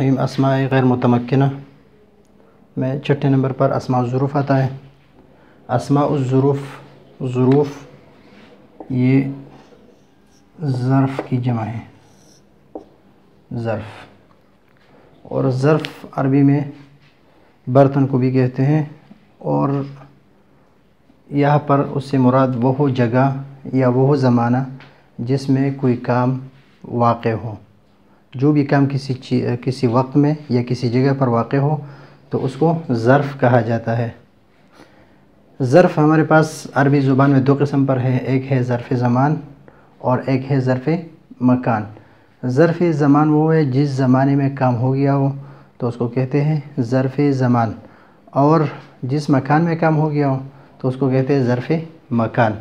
रहीम असमा गैर मुतमक्ना में छठे नंबर पर असमा ज़रूफ़ आता है असमा ज़रूफ़ ज़रूफ़ ये ज़र्फ़ की जमा है ज़र्फ़ और ज़र्फ़ अरबी में बर्तन को भी कहते हैं और यहाँ पर उससे मुराद वह जगह या वह ज़माना जिसमें कोई काम वाक़ हो। जो भी काम किसी किसी वक्त में या किसी जगह पर वाक़ हो तो उसको ज़र्फ़ कहा जाता है। ज़र्फ़ हमारे पास अरबी ज़ुबान में दो किस्म पर है, एक है ज़र्फ़ ज़मान और एक है ज़र्फ़ मकान। ज़र्फ़ ज़मान वो है जिस ज़माने में काम हो गया हो तो उसको कहते हैं ज़र्फ़ ज़मान और जिस मकान में काम हो गया हो तो उसको कहते हैं ज़र्फ़ मकान।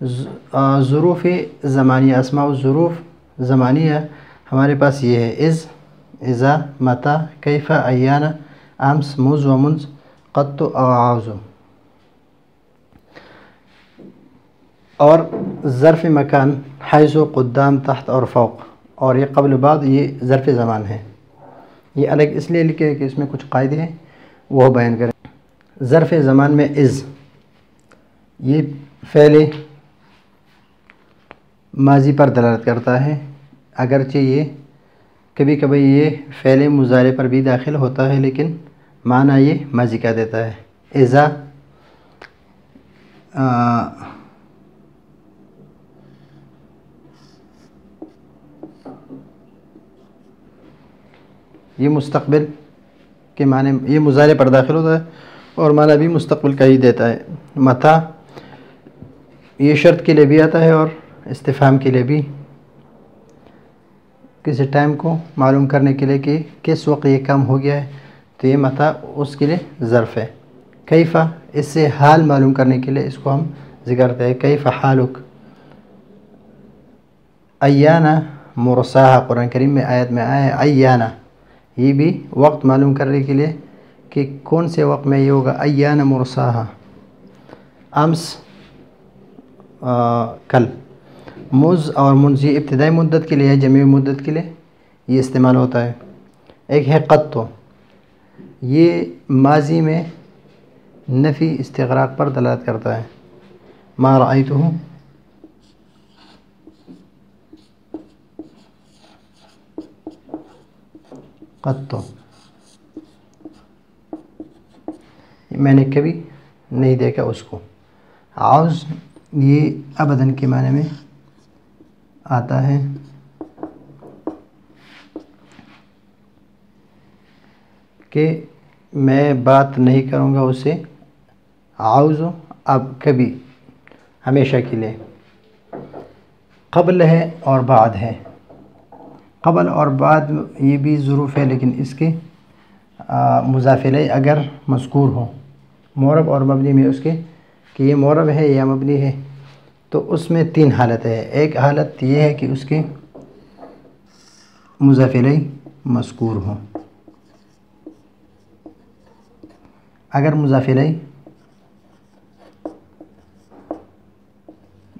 ज़रूफ़ ज़मानिया असमा ज़रूफ़ ज़मानिया हमारे पास ये है। इज़, इज़ा, मता, कैफ़ा अयाना आम्स, मुज़ व मुंज़ क़त्त आज़ो। और ज़रफ़ मकान हैज़ क़ुद्दाम, तहत और फ़ौक़। और ये कबल बाद ये ज़र्फ़ ज़मान है। ये अलग इसलिए लिखे कि इसमें कुछ कायदे हैं वह बयान करें। ज़रफ़ ज़मान में इज़, ये फ़ैले माजी पर दलालत करता है। अगरचे ये कभी कभी ये फ़ैल मुजारे पर भी दाखिल होता है, लेकिन माना ये माजी का देता है। इज़ा ये मुस्तबिल के माने, ये मुजारे पर दाखिल होता है और माना भी मुस्तबिल का ही देता है। मथा, ये शर्त के लिए भी आता है और इस्तेफ़ाम के लिए भी, किसी टाइम को मालूम करने के लिए कि किस वक्त ये काम हो गया है तो ये मता उसके लिए ज़र्फ़ है। कैफ़ा, इससे हाल मालूम करने के लिए इसको हम ज़िक्र करते हैं। कैफ़ा हालुक? अयाना मुरसाहा, कुरान करीम में आयत में आया अयाना ये भी वक्त मालूम करने के लिए कि कौन से वक्त में ये होगा? अयान मुरसाहा। अम्स कल। मुज़ और मुंजी इब्तदाई मुद्दत के लिए है जमी मुद्दत के लिए ये इस्तेमाल होता है। एक है क़त्तो। ये माजी में नफ़ी इस्तराक पर दलालत करता है। मार आई तो हूँ कत्तो। मैंने कभी नहीं देखा उसको। आउज़, ये अबदन के माने में आता है। कि मैं बात नहीं करूँगा उससे आउज़ अब कभी। हमेशा के लिए। कबल है और बाद है। कबल और बाद ये भी ज़रूफ़ है, लेकिन इसके मुजाफिल अगर मज़कूर हो। मौरब और मबनी में उसके, कि ये मौरब है या मबनी है। तो उसमें तीन हालत है। एक हालत ये है कि उसके मुजाफिल मज़कूर हो। अगर मुजाफिल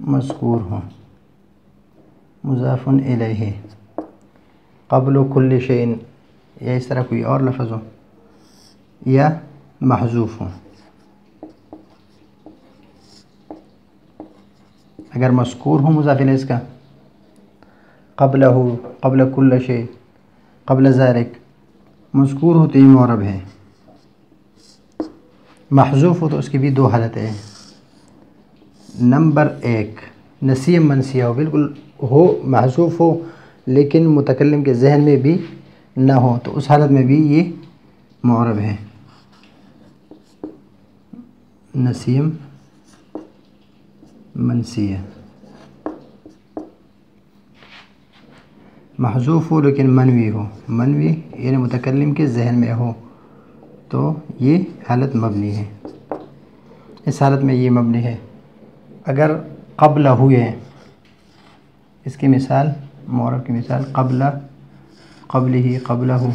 मज़कूर हो। मुजाफ़न है कबल कुल शेन या इस तरह कोई और लफ्ज़ हो। या महजूफ़ हो। अगर मस्कूर हो मुजाफिल इसका। कबल हो कबल कुल शे, कबल ज़ारिक। मस्कूर हो तो ये मौरब है। महजूफ़ हो तो उसकी भी दो हालतें हैं। नंबर एक, नसीम मनसिया हो, बिल्कुल हो, महजूफ़ हो, लेकिन मुतकलम के जहन में भी ना हो तो उस हालत में भी ये मौरब है। नसीम मनसिया महजूफ़ हो लेकिन मनवी हो मनवी यानी मुतकलम के जहन में हो तो ये हालत मबनी है इस हालत में ये मबनी है अगर कबल हुए इसकी मिसाल मौरब की मिसाल कबला कबल ही कबला हो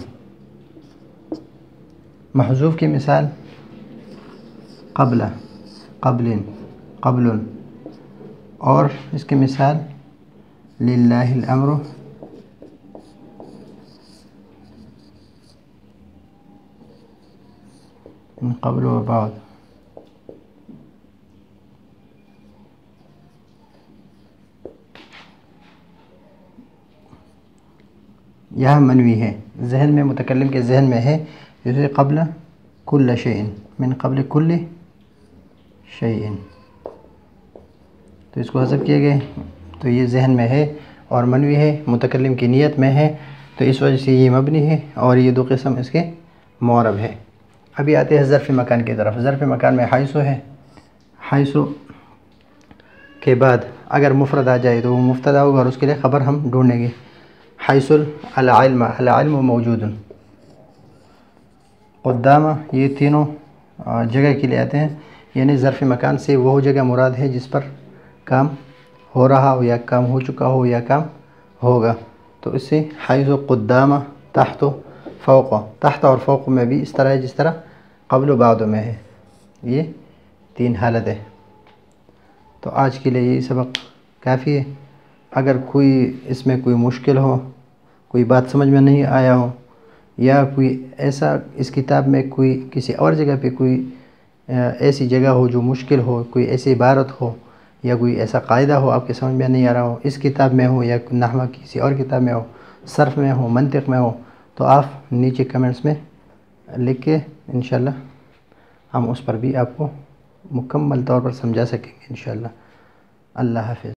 महजूफ़ की मिसाल कबला कबलिन कबल और इसकी मिसाल लिल्लाहिल अम्र कबल व बाद यह मनवी है जहन में मुतकलम के जहन में है जैसे कबल कुल शैन मिन कबल कुल शैन तो इसको हजब किए गए। तो ये जहन में है और मनवी है मुतकलम की नीयत में है। तो इस वजह से ये मबनी है और ये दो किस्म इसके मौरब है। अभी आते हैं ज़रफ़ मकान की तरफ़। ज़रफ़ मकान में हाइसो है। हाइसो के बाद अगर मुफरद आ जाए तो वो मुफ्तदा होगा और उसके लिए ख़बर हम ढूँढेंगे। ढूंढेंगे हाइसुलम मौजूद क़ुद्दामा ये तीनों जगह के लिए आते हैं। यानी ज़रफ़ मकान से वह जगह मुराद है जिस पर काम हो रहा हो या काम हो चुका हो या काम होगा। तो इससे हाइज़ क़ुद्दामा तहत फ़ौक़। तहत और फ़ौक़ में भी इस तरह है जिस तरह कबल बाद में है। ये तीन हालत है। तो आज के लिए ये सबक काफ़ी है। अगर कोई इसमें कोई मुश्किल हो, कोई बात समझ में नहीं आया हो, या कोई ऐसा इस किताब में कोई किसी और जगह पे कोई ऐसी जगह हो जो मुश्किल हो, कोई ऐसी इबारत हो या कोई ऐसा कायदा हो आपके समझ में नहीं आ रहा हो, इस किताब में हो या नहवा किसी और किताब में हो, सर्फ में हो, मंतिक में हो तो आप नीचे कमेंट्स में लिख के इन हम उस पर भी आपको मुकम्मल तौर पर समझा सकेंगे इन अल्लाह हाफिज़।